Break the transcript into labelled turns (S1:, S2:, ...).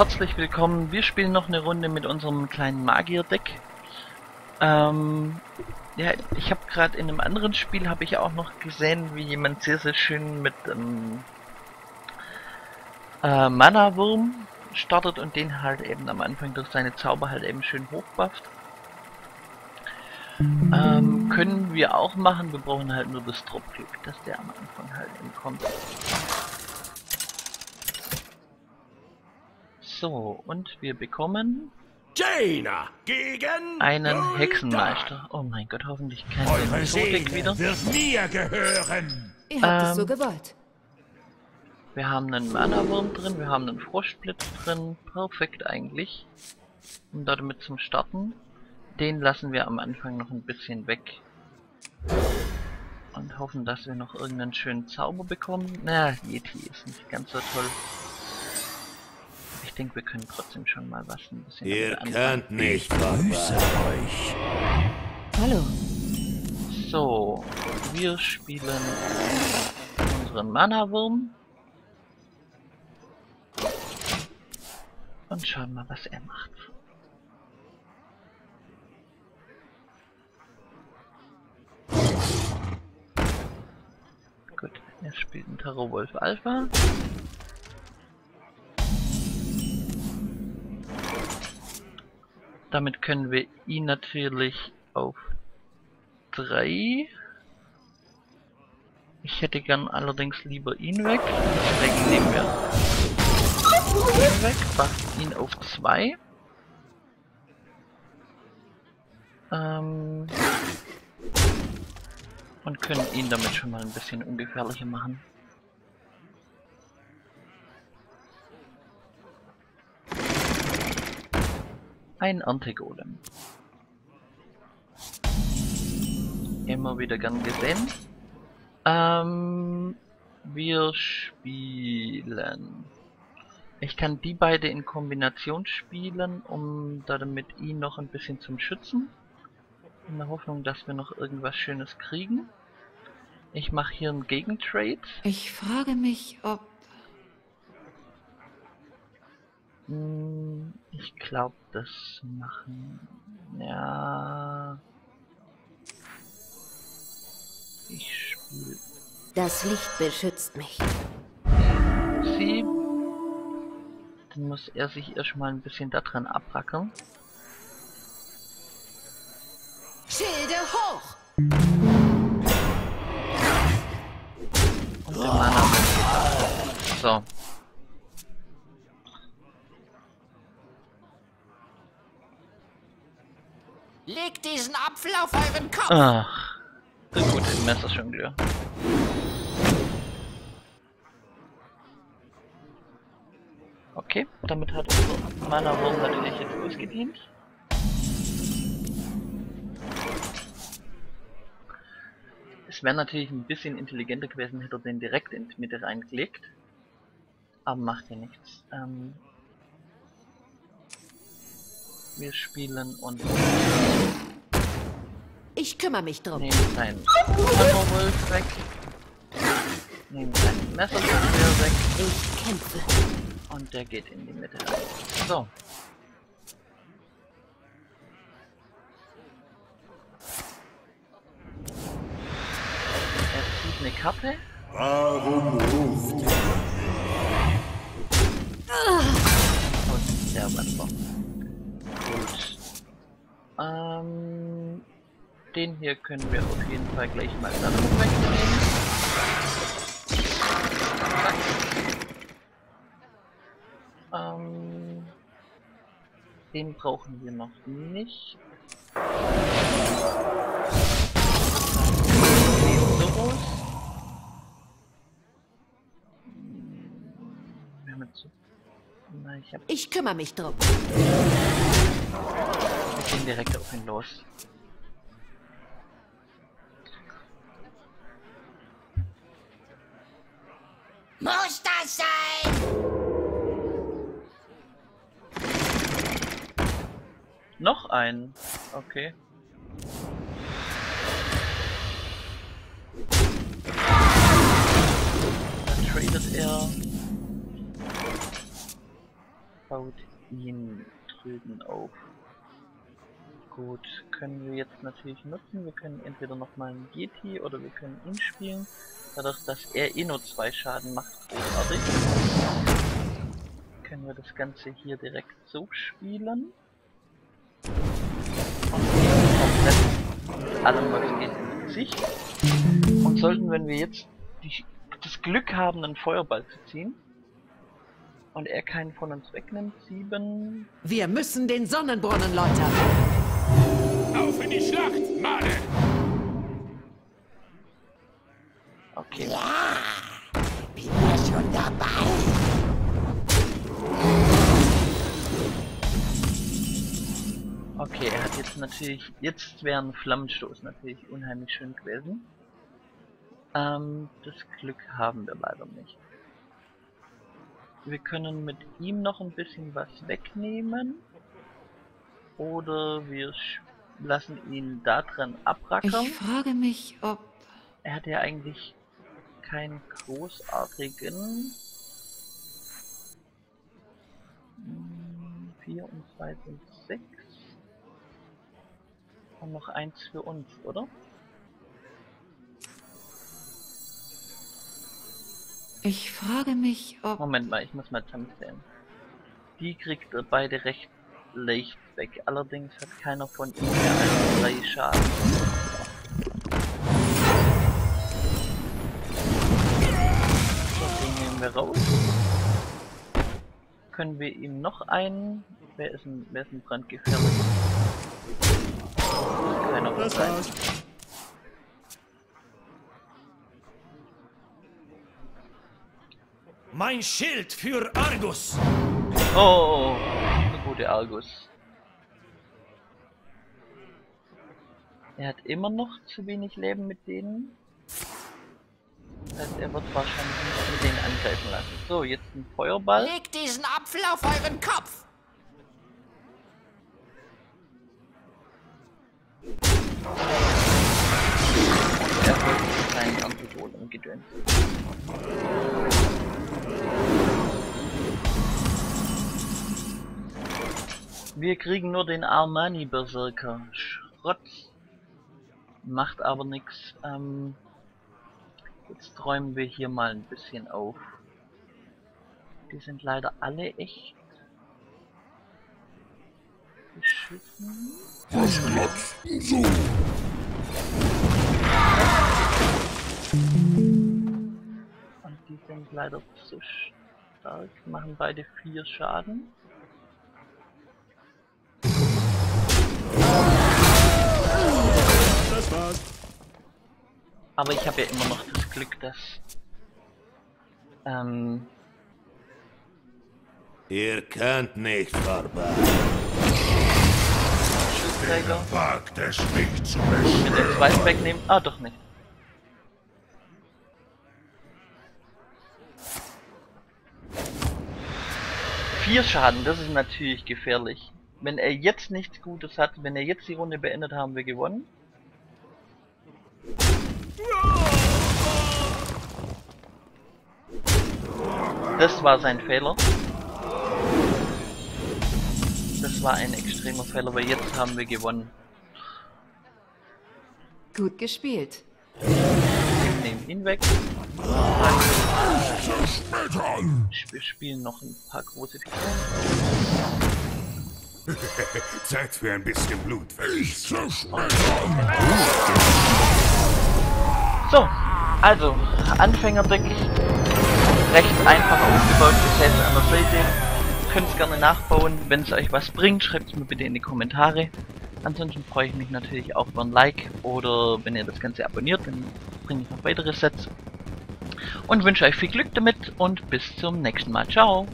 S1: herzlich willkommen. Wir spielen noch eine Runde mit unserem kleinen Magier-Deck. Ähm, ja, ich habe gerade in einem anderen Spiel habe ich auch noch gesehen, wie jemand sehr sehr schön mit ähm, äh, Mana-Wurm startet und den halt eben am Anfang durch seine Zauber halt eben schön hochbufft. Ähm, können wir auch machen, wir brauchen halt nur das Drop-Glück, dass der am Anfang halt eben kommt. So, und wir bekommen
S2: Jaina gegen
S1: einen. Hexenmeister. Oh mein Gott, hoffentlich kein
S2: Seele
S1: wieder.
S2: wird mir gehören.
S3: Ihr habt es so
S1: Ähm,
S3: gewollt.
S1: Wir haben einen Mana-Wurm drin, wir haben einen Froschblitz drin. Perfekt eigentlich. Um damit zum Starten. Den lassen wir am Anfang noch ein bisschen weg. Und hoffen, dass wir noch irgendeinen schönen Zauber bekommen. Na, Yeti ist nicht ganz so toll. Ich denke, wir können trotzdem schon mal was ein bisschen
S2: Ihr könnt nicht
S4: Grüße euch.
S3: Hallo.
S1: So, wir spielen unseren Mana-Wurm. Und schauen mal, was er macht. Gut, er spielt einen Terror Wolf Alpha. Damit können wir ihn natürlich auf 3. Ich hätte gern allerdings lieber ihn weg. Deswegen nehmen wir ihn weg, buffen ihn auf 2. Ähm, und können ihn damit schon mal ein bisschen ungefährlicher machen. Ein Erntegolem. Immer wieder gern gesehen. Ähm, wir spielen. Ich kann die beide in Kombination spielen, um damit ihn noch ein bisschen zum Schützen. In der Hoffnung, dass wir noch irgendwas Schönes kriegen. Ich mache hier einen Gegentrade.
S3: Ich frage mich, ob...
S1: Ich glaube, das machen. Ja. Ich spiele
S3: Das Licht beschützt mich.
S1: sie. Dann muss er sich erstmal ein bisschen daran abrackern.
S3: Schilde hoch!
S1: Und der Mana So.
S5: Legt diesen Apfel auf euren Kopf.
S1: Ach. Der gute Messerjongleur. Okay, damit hat unser Mana-Wurm natürlich jetzt ausgedient. Es wäre natürlich ein bisschen intelligenter gewesen, hätte er den direkt in die Mitte reingelegt. Aber macht ja nichts. Ähm, wir spielen und
S3: Ich kümmere mich drum.
S1: nehmen seinen Wolf weg. Nehmen seinen Messerjongleur weg.
S3: Ich kämpfe.
S1: Und der geht in die Mitte rein. So. Er zieht eine Karte.
S2: Warum ruft ihr?
S1: Und der Wanderer. Ähm, den hier können wir auf jeden Fall gleich mal dann wegnehmen. Ähm, den brauchen wir noch nicht. Ich
S3: kümmere mich drum.
S1: Wir gehen direkt auf ihn los.
S5: Muss das sein?
S1: Noch einen. Okay. Dann tradet er baut ihn drüben auf. Gut, können wir jetzt natürlich nutzen. Wir können entweder nochmal einen Yeti oder wir können ihn spielen. Dadurch, dass er eh nur zwei Schaden macht, großartig. Können wir das Ganze hier direkt so spielen. Und komplett allem was geht. Und sollten, wenn wir jetzt die, das Glück haben, einen Feuerball zu ziehen, und er keinen von uns wegnimmt, sieben.
S3: Wir müssen den Sonnenbrunnen läutern.
S2: Auf in die Schlacht, Made!
S1: Okay.
S5: Bin ja schon dabei.
S1: Okay, er hat jetzt natürlich, jetzt wäre ein Flammenstoß natürlich unheimlich schön gewesen. Ähm, das Glück haben wir leider nicht. Wir können mit ihm noch ein bisschen was wegnehmen. Oder wir lassen ihn da dran abrackern.
S3: Ich frage mich, ob...
S1: Er hat ja eigentlich keinen großartigen. 4 und 2 sind 6. Und noch eins für uns, oder?
S3: Ich frage mich, ob...
S1: Moment mal, ich muss mal zusammenzählen. Die kriegt er beide recht leicht weg. Allerdings hat keiner von ihnen mehr als drei Schaden. So, den nehmen wir raus. Können wir ihm noch einen... Wer ist ein, wer ist ein brandgefährlich? Keiner von beiden.
S2: Mein Schild für Argus!
S1: Oh, der gute Argus. Er hat immer noch zu wenig Leben mit denen. Das heißt, er wird wahrscheinlich nicht mit denen angreifen lassen. So, jetzt ein Feuerball.
S5: Legt diesen Apfel auf euren Kopf.
S1: Er folgt seinen Antidoten und Gedöns. Wir kriegen nur den Armani Berserker. Schrott. Macht aber nichts. Ähm, jetzt räumen wir hier mal ein bisschen auf. Die sind leider alle echt beschissen. Und die sind leider zu stark, machen beide vier Schaden. Aber ich habe ja immer noch das Glück, dass ähm,
S4: Ihr könnt nicht vorbei.
S1: Schildträger
S2: Wagt es mich zu
S1: mit dem zweiten wegnehmen. Ah, doch nicht. Vier Schaden, das ist natürlich gefährlich. Wenn er jetzt nichts Gutes hat, wenn er jetzt die Runde beendet, haben wir gewonnen. Das war sein Fehler. Das war ein extremer Fehler, weil jetzt haben wir gewonnen.
S3: Gut gespielt.
S1: Wir nehmen ihn weg. Wir spielen noch ein paar große Figuren.
S2: Zeit für ein bisschen Blut. Ich
S1: So, also, Anfängerdeck. Recht einfach aufgebaut, Gefäße an der Seite. Könnt es gerne nachbauen. Wenn es euch was bringt, schreibt es mir bitte in die Kommentare. Ansonsten freue ich mich natürlich auch über ein Like oder wenn ihr das Ganze abonniert, dann bringe ich noch weitere Sets. Und wünsche euch viel Glück damit und bis zum nächsten Mal. Ciao!